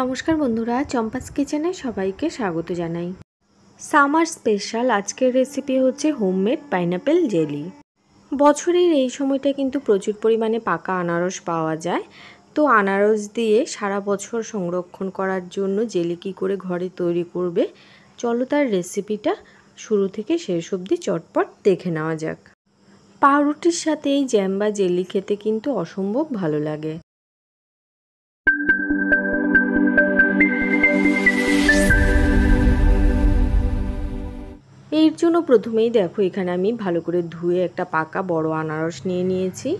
নমস্কার বন্ধুরা, চম্পাস কিচেনে সবাইকে স্বাগত জানাই। সামার স্পেশাল আজকের রেসিপি হচ্ছে হোমমেড পাইনাপেল জেলি। বছরের এই সময়টা কিন্তু প্রচুর পরিমাণে পাকা আনারস পাওয়া যায়। তো আনারস দিয়ে সারা বছর সংরক্ষণ করার জন্য জেলি কী করে ঘরে তৈরি করবে, চলো তার রেসিপিটা শুরু থেকে শেষ অবধি চটপট দেখে নেওয়া যাক। পাউরুটির সাথে এই জ্যাম বা জেলি খেতে কিন্তু অসম্ভব ভালো লাগে। এর জন্য প্রথমেই দেখো, এখানে আমি ভালো করে ধুয়ে একটা পাকা বড় আনারস নিয়ে নিয়েছি।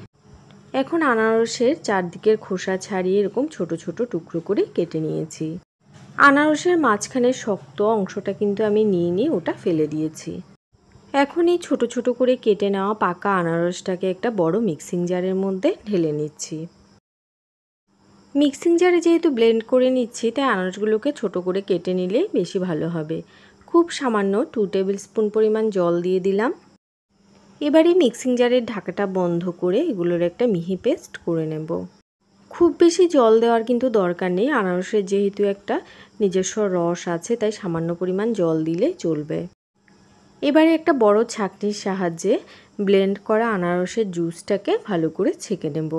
এখন আনারসের চারদিকের খোসা ছাড়িয়ে এরকম ছোট ছোট টুকরো করে কেটে নিয়েছি। আনারসের মাঝখানে শক্ত অংশটা কিন্তু আমি নিয়ে নিয়ে ওটা ফেলে দিয়েছি। এখন এই ছোট ছোট করে কেটে নেওয়া পাকা আনারসটাকে একটা বড় মিক্সিং জারের মধ্যে ঢেলে নিচ্ছি। মিক্সিং জারে যেহেতু ব্লেন্ড করে নিচ্ছি, তাই আনারসগুলোকে ছোট করে কেটে নিলে বেশি ভালো হবে। খুব সামান্য টু টেবিল স্পুন পরিমাণ জল দিয়ে দিলাম। এবারে মিক্সিং জারের ঢাকাটা বন্ধ করে এগুলোর একটা মিহি পেস্ট করে নেব। খুব বেশি জল দেওয়ার কিন্তু দরকার নেই, আনারসের যেহেতু একটা নিজস্ব রস আছে, তাই সামান্য পরিমাণ জল দিলে চলবে। এবারে একটা বড় ছাকনির সাহায্যে ব্লেন্ড করা আনারসের জুসটাকে ভালো করে ছেঁকে নেব।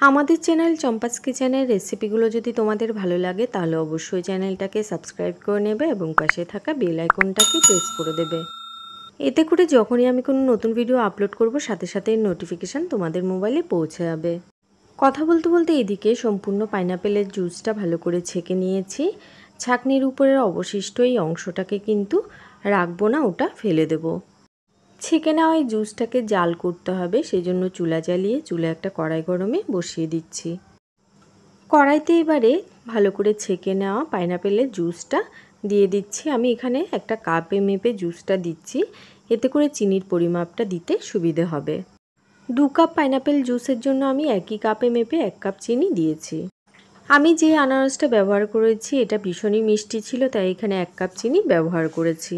আমাদের চ্যানেল চম্পাস কিচেনের রেসিপিগুলো যদি তোমাদের ভালো লাগে, তাহলে অবশ্যই চ্যানেলটাকে সাবস্ক্রাইব করে নেবে এবং পাশে থাকা বেল আইকনটাকে প্রেস করে দেবে। এতে করে যখনই আমি কোনো নতুন ভিডিও আপলোড করব, সাথে সাথে নোটিফিকেশান তোমাদের মোবাইলে পৌঁছে যাবে। কথা বলতে বলতে এদিকে সম্পূর্ণ পাইনাপেলের জুসটা ভালো করে ছেঁকে নিয়েছি। ছাকনির উপরের অবশিষ্ট এই অংশটাকে কিন্তু রাখব না, ওটা ফেলে দেবো। ছেঁকে নেওয়া এই জুসটাকে জাল করতে হবে সেই জন্য চুলা জ্বালিয়ে চুলা একটা কড়াই গরমে বসিয়ে দিচ্ছি। কড়াইতে এবারে ভালো করে ছেঁকে নেওয়া পাইনাপেলের জুসটা দিয়ে দিচ্ছি। আমি এখানে একটা কাপে মেপে জুসটা দিচ্ছি, এতে করে চিনির পরিমাপটা দিতে সুবিধে হবে। দু কাপ পাইনাপেল জুসের জন্য আমি একই কাপে মেপে এক কাপ চিনি দিয়েছি। আমি যে আনারসটা ব্যবহার করেছি, এটা ভীষণই মিষ্টি ছিল, তাই এখানে এক কাপ চিনি ব্যবহার করেছি।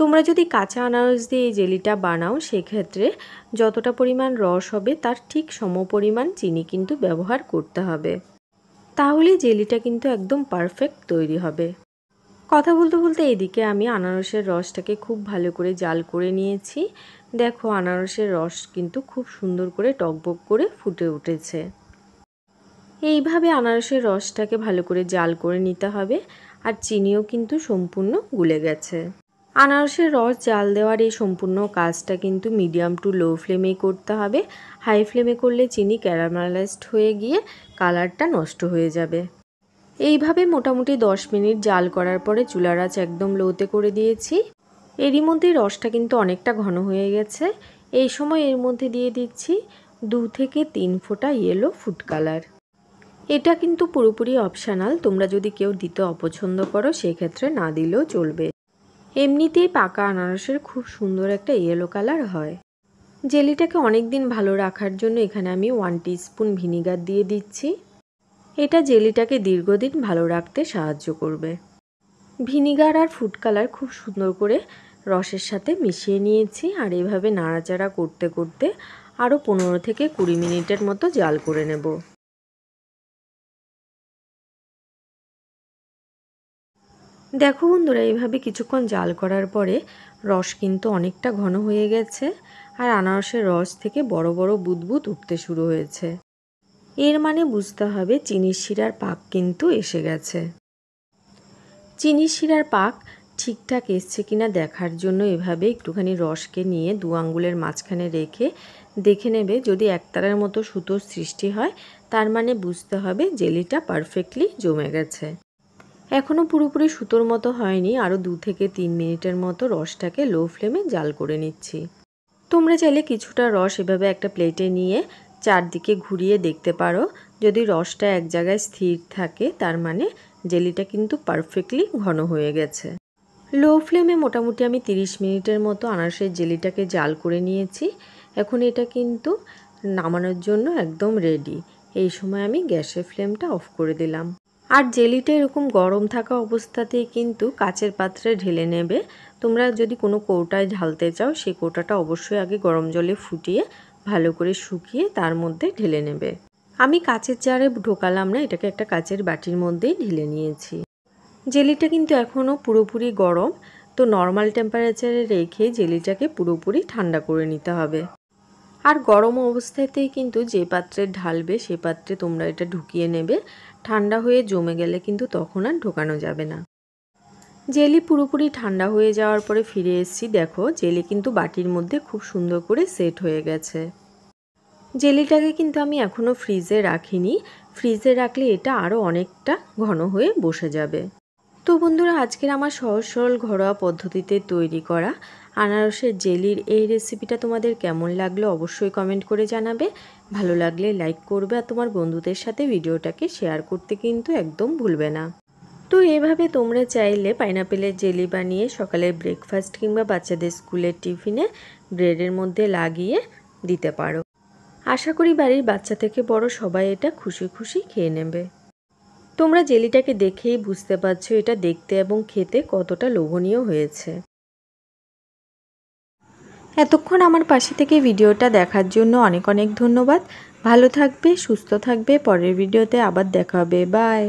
তোমরা যদি কাঁচা আনারস দিয়ে এই জেলিটা বানাও, সেক্ষেত্রে যতটা পরিমাণ রস হবে তার ঠিক সম পরিমাণ চিনি কিন্তু ব্যবহার করতে হবে। তাহলে জেলিটা কিন্তু একদম পারফেক্ট তৈরি হবে। কথা বলতে বলতে এদিকে আমি আনারসের রসটাকে খুব ভালো করে জাল করে নিয়েছি। দেখো আনারসের রস কিন্তু খুব সুন্দর করে টকবক করে ফুটে উঠেছে। এইভাবে আনারসের রসটাকে ভালো করে জাল করে নিতে হবে আর চিনিও কিন্তু সম্পূর্ণ গুলে গেছে। আনারসের রস, জাল দেওয়ার এই সম্পূর্ণ কাজটা কিন্তু মিডিয়াম টু লো ফ্লেমেই করতে হবে। হাই ফ্লেমে করলে চিনি ক্যারামেলাইজড হয়ে গিয়ে কালারটা নষ্ট হয়ে যাবে। এইভাবে মোটামুটি দশ মিনিট জাল করার পরে চুলার আঁচ একদম লোতে করে দিয়েছি। এরই মধ্যে রসটা কিন্তু অনেকটা ঘন হয়ে গেছে। এই সময় এর মধ্যে দিয়ে দিচ্ছি দু থেকে তিন ফোঁটা ইয়েলো ফুড কালার এটা কিন্তু পুরোপুরি অপশানাল তোমরা যদি কেউ দিতে অপছন্দ করো, সেক্ষেত্রে না দিলেও চলবে। এমনিতেই পাকা আনারসের খুব সুন্দর একটা ইয়েলো কালার হয়। জেলিটাকে অনেক দিন ভালো রাখার জন্য এখানে আমি ওয়ান স্পুন ভিনিগার দিয়ে দিচ্ছি। এটা জেলিটাকে দীর্ঘদিন ভালো রাখতে সাহায্য করবে। ভিনিগার আর ফুড কালার খুব সুন্দর করে রসের সাথে মিশিয়ে নিয়েছি আর এভাবে নাড়াচাড়া করতে করতে আরও পনেরো থেকে কুড়ি মিনিটের মতো জাল করে নেব। দেখো বন্ধুরা, এইভাবে কিছুক্ষণ জাল করার পরে রস কিন্তু অনেকটা ঘন হয়ে গেছে আর আনারসের রস থেকে বড় বড় বুদবুদ উঠতে শুরু হয়েছে। এর মানে বুঝতে হবে চিনির শিরার পাক কিন্তু এসে গেছে। চিনির শিরার পাক ঠিকঠাক এসছে কিনা দেখার জন্য এভাবে একটুখানি রসকে নিয়ে দু আঙ্গুলের মাঝখানে রেখে দেখে নেবে যদি একতারার মতো সুতোর সৃষ্টি হয়, তার মানে বুঝতে হবে জেলিটা পারফেক্টলি জমে গেছে। এখনও পুরোপুরি সুতোর মতো হয়নি। আরও দু থেকে তিন মিনিটের মতো রসটাকে লো ফ্লেমে জাল করে নিচ্ছি। তোমরা চাইলে কিছুটা রস এভাবে একটা প্লেটে নিয়ে চারদিকে ঘুরিয়ে দেখতে পারো। যদি রসটা এক জায়গায় স্থির থাকে, তার মানে জেলিটা কিন্তু পারফেক্টলি ঘন হয়ে গেছে। লো ফ্লেমে মোটামুটি আমি 30 মিনিটের মতো আনারসের জেলিটাকে জাল করে নিয়েছি। এখন এটা কিন্তু নামানোর জন্য একদম রেডি এই সময় আমি গ্যাসের ফ্লেমটা অফ করে দিলাম। আর জেলিটা এরকম গরম থাকা অবস্থাতেই কিন্তু কাচের পাত্রে ঢেলে নেবে। তোমরা যদি কোনো কৌটায় ঢালতে চাও, সেই কৌটাটা অবশ্যই আগে গরম জলে ফুটিয়ে ভালো করে শুকিয়ে তার মধ্যে ঢেলে নেবে। আমি কাচের জারে ঢোকালাম না, এটাকে একটা কাচের বাটির মধ্যেই ঢেলে নিয়েছি। জেলিটা কিন্তু এখনও পুরোপুরি গরম, তো নর্মাল টেম্পারেচারে রেখে জেলিটাকে পুরোপুরি ঠান্ডা করে নিতে হবে। আর গরম অবস্থাতেই কিন্তু যে পাত্রে ঢালবে, সে পাত্রে তোমরা এটা ঢুকিয়ে নেবে। ঠান্ডা হয়ে জমে গেলে কিন্তু তখন আর ঢোকানো যাবে না। জেলি পুরোপুরি ঠান্ডা হয়ে যাওয়ার পরে ফিরে এসেছি, দেখো জেলি কিন্তু বাটির মধ্যে খুব সুন্দর করে সেট হয়ে গেছে। জেলিটাকে কিন্তু আমি এখনও ফ্রিজে রাখিনি। ফ্রিজে রাখলে এটা আরও অনেকটা ঘন হয়ে বসে যাবে। তো বন্ধুরা, আজকের আমার সহজ সরল ঘরোয়া পদ্ধতিতে তৈরি করা আনারসের জেলির এই রেসিপিটা তোমাদের কেমন লাগল অবশ্যই কমেন্ট করে জানাবে। ভালো লাগলে লাইক করবে আর তোমার বন্ধুদের সাথে ভিডিওটাকে শেয়ার করতে কিন্তু একদম ভুলবে না। তো এভাবে তোমরা চাইলে পাইনাপেলের জেলি বানিয়ে সকালের ব্রেকফাস্ট কিংবা বাচ্চাদের স্কুলের টিফিনে ব্রেডের মধ্যে লাগিয়ে দিতে পারো। আশা করি বাড়ির বাচ্চা থেকে বড় সবাই এটা খুশি খুশি খেয়ে নেবে। তোমরা জেলিটাকে দেখেই বুঝতে পারছ এটা দেখতে এবং খেতে কতটা লোভনীয় হয়েছে। এতক্ষণ আমার পাশে থেকে ভিডিওটা দেখার জন্য অনেক অনেক ধন্যবাদ। ভালো থাকবে, সুস্থ থাকবে। পরের ভিডিওতে আবার দেখা হবে। বাই।